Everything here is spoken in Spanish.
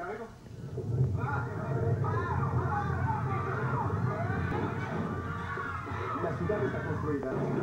La ciudad está construida.